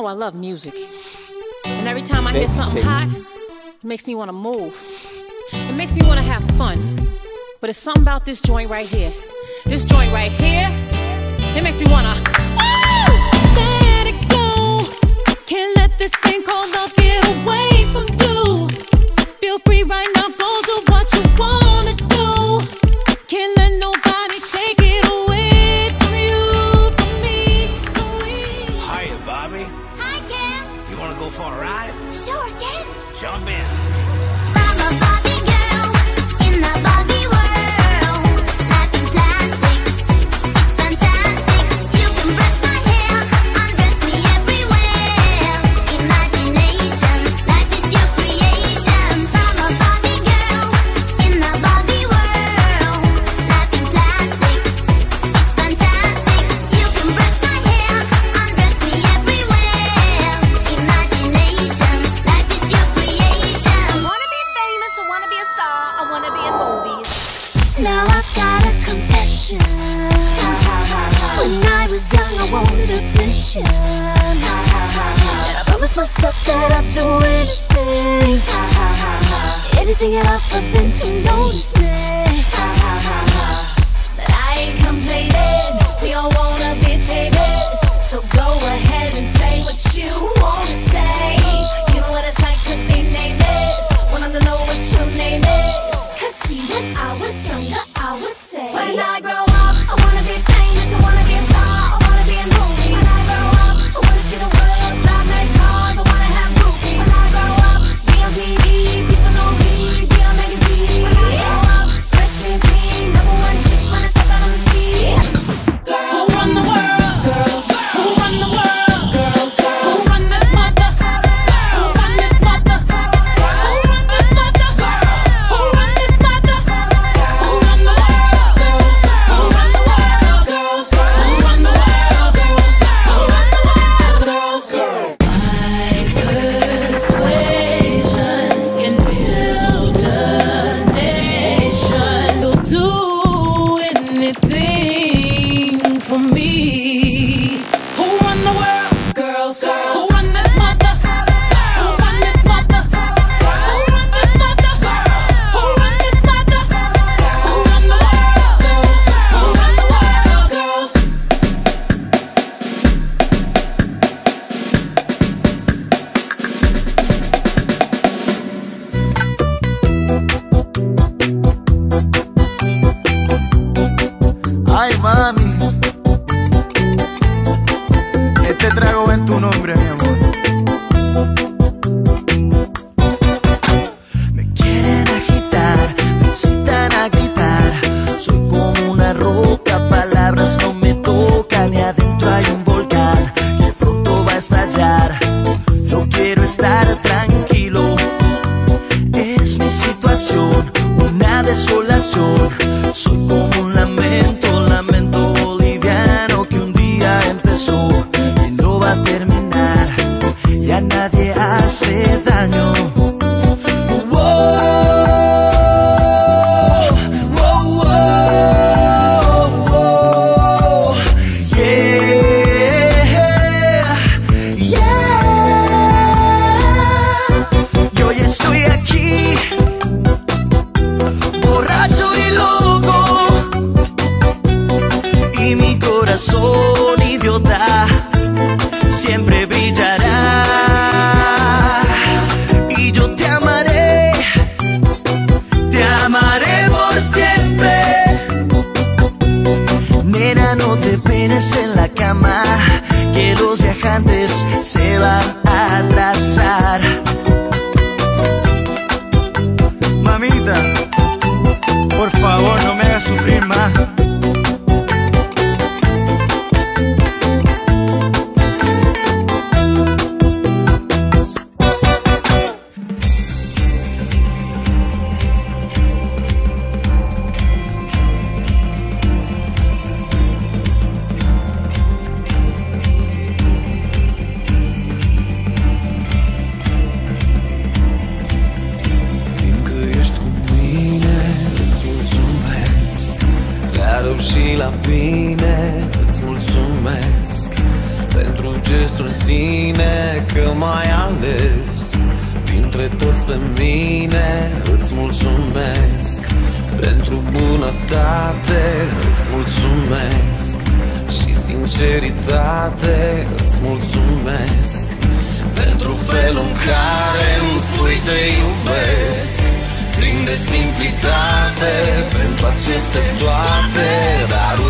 know I love music. And every time I hear something hot, it makes me want to move. It makes me want to have fun. But it's something about this joint right here. This joint right here, it makes me want to. Let it go. Can't Sure, kid. Jump in. attention I promise myself that I'll do anything. Anything at all for them to notice me But I ain't complaining, we all wanna be gigantes se van și la bine Îți mulțumesc pentru gestul sine Că mai ales. Dintre toți pe mine Îți mulțumesc pentru bunătate Îți mulțumesc și sinceritate Îți mulțumesc pentru felul în care îmi spui te iubesc de simplitate Pentru aceste toate Daruri minunate